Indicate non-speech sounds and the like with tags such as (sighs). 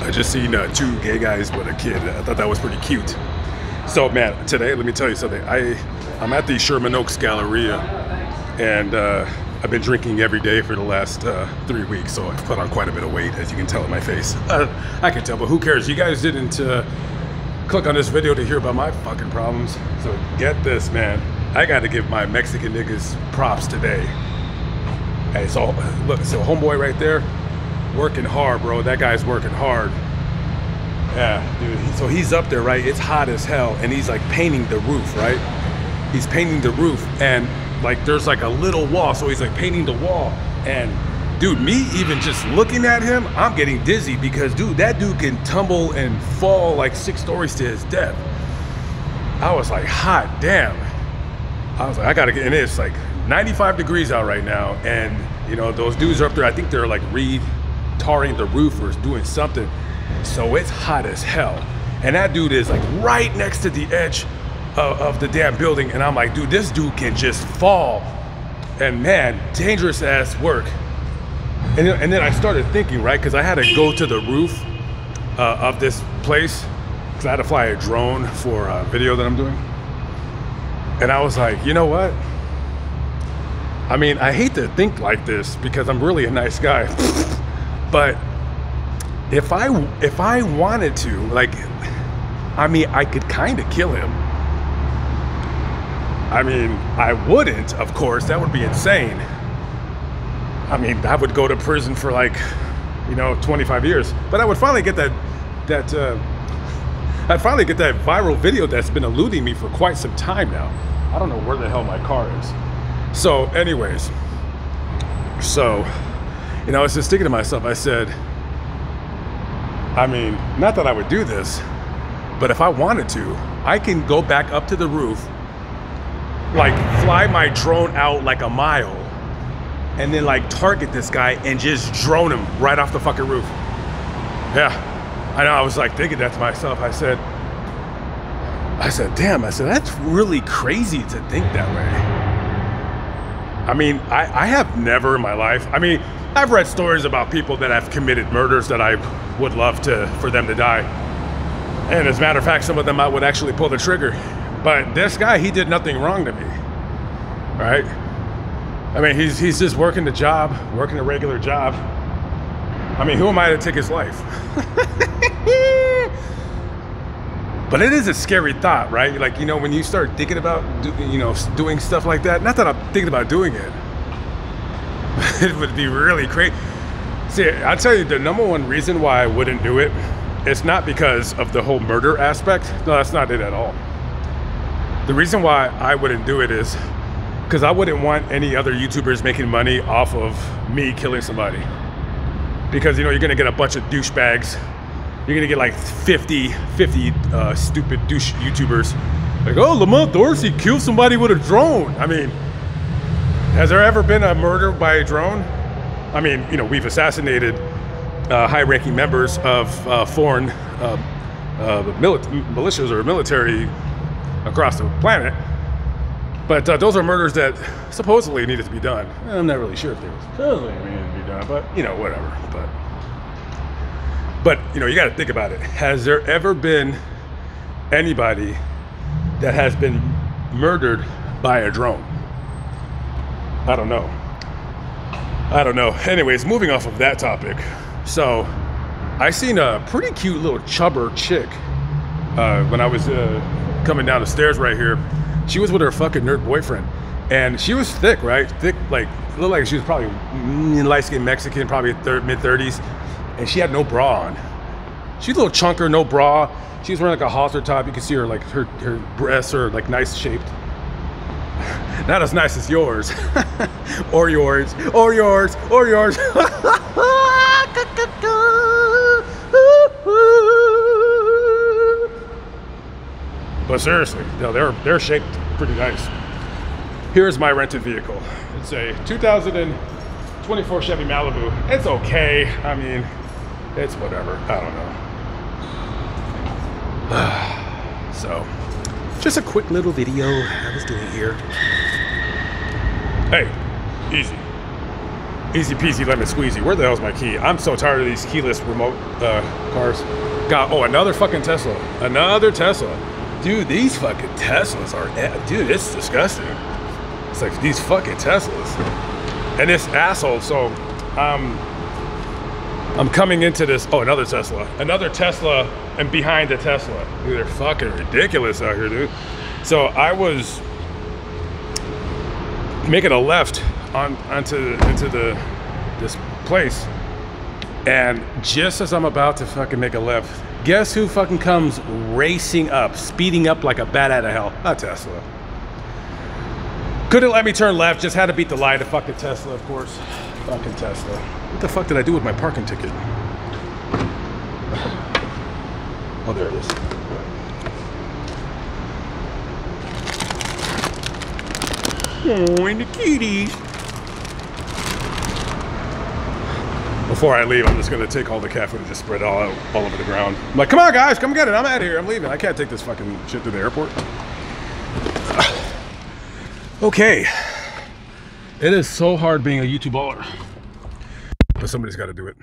I just seen uh, two gay guys with a kid. I thought that was pretty cute. So man, today let me tell you something. I I'm at the Sherman Oaks Galleria, and uh, I've been drinking every day for the last uh, three weeks. So I've put on quite a bit of weight, as you can tell in my face. Uh, I can tell, but who cares? You guys didn't uh, click on this video to hear about my fucking problems. So get this, man. I got to give my Mexican niggas props today. Hey, so look, so homeboy right there, working hard, bro. That guy's working hard. Yeah, dude. So he's up there, right? It's hot as hell, and he's like painting the roof, right? He's painting the roof, and like there's like a little wall, so he's like painting the wall, and dude, me even just looking at him, I'm getting dizzy because dude, that dude can tumble and fall like six stories to his death. I was like, hot damn. I was like, I gotta get, and it's like 95 degrees out right now, and you know those dudes are up there. I think they're like re-tarring the roof or doing something, so it's hot as hell. And that dude is like right next to the edge of, of the damn building, and I'm like, dude, this dude can just fall. And man, dangerous ass work. And then, and then I started thinking, right, because I had to go to the roof uh, of this place because I had to fly a drone for a video that I'm doing. And I was like, you know what? I mean, I hate to think like this because I'm really a nice guy, (laughs) but if I if I wanted to, like, I mean, I could kind of kill him. I mean, I wouldn't, of course. That would be insane. I mean, I would go to prison for like, you know, 25 years. But I would finally get that that uh, I'd finally get that viral video that's been eluding me for quite some time now. I don't know where the hell my car is. So, anyways, so, know, I was just thinking to myself, I said, I mean, not that I would do this, but if I wanted to, I can go back up to the roof, like fly my drone out like a mile, and then like target this guy and just drone him right off the fucking roof. Yeah. I know I was like thinking that to myself. I said, I said, damn, I said, that's really crazy to think that way. I mean, I, I have never in my life, I mean, I've read stories about people that have committed murders that I would love to for them to die. And as a matter of fact, some of them I would actually pull the trigger. But this guy, he did nothing wrong to me. Right? I mean, he's he's just working the job, working a regular job. I mean, who am I to take his life? (laughs) but it is a scary thought, right? Like, you know, when you start thinking about, do, you know, doing stuff like that, not that I'm thinking about doing it, it (laughs) would be really crazy. See, I'll tell you the number one reason why I wouldn't do it, it's not because of the whole murder aspect. No, that's not it at all. The reason why I wouldn't do it is because I wouldn't want any other YouTubers making money off of me killing somebody. Because, you know, you're gonna get a bunch of douchebags you're gonna get like 50, 50 uh, stupid douche YouTubers. Like, oh, Lamont Dorsey killed somebody with a drone. I mean, has there ever been a murder by a drone? I mean, you know, we've assassinated uh, high-ranking members of uh, foreign uh, uh, mili- militias or military across the planet. But uh, those are murders that supposedly needed to be done. I'm not really sure if they were supposedly needed to be done, but you know, whatever. But but you know, you got to think about it. Has there ever been anybody that has been murdered by a drone? I don't know. I don't know. Anyways, moving off of that topic. So, I seen a pretty cute little chubber chick uh, when I was uh, coming down the stairs right here. She was with her fucking nerd boyfriend, and she was thick, right? Thick, like looked like she was probably light skinned Mexican, probably mid 30s and she had no bra on. She's a little chunker, no bra. She's wearing like a halter top. You can see her like her her breasts are like nice shaped. Not as nice as yours, (laughs) or yours, or yours, or yours. (laughs) but seriously, no, they're they're shaped pretty nice. Here's my rented vehicle. It's a 2024 Chevy Malibu. It's okay. I mean, it's whatever. I don't know. (sighs) so, just a quick little video I was doing here. Hey, easy. Easy peasy lemon squeezy. Where the hell's my key? I'm so tired of these keyless remote uh, cars. Got oh another fucking Tesla. Another Tesla. Dude, these fucking Teslas are dude, it's disgusting. It's like these fucking Teslas. And this asshole, so um I'm coming into this. Oh, another Tesla. Another Tesla and behind the Tesla. Dude, they're fucking ridiculous out here, dude. So I was making a left on onto into the this place. And just as I'm about to fucking make a left, guess who fucking comes racing up, speeding up like a bat out of hell? A Tesla. Couldn't let me turn left, just had to beat the light. A fucking Tesla, of course. Fucking Tesla. What the fuck did I do with my parking ticket? Oh, there it is. Oh, and the kitties. Before I leave, I'm just gonna take all the cat food and just spread it all out all over the ground. I'm like, come on, guys, come get it. I'm out of here. I'm leaving. I can't take this fucking shit to the airport. (sighs) Okay. It is so hard being a YouTube baller. But somebody's got to do it.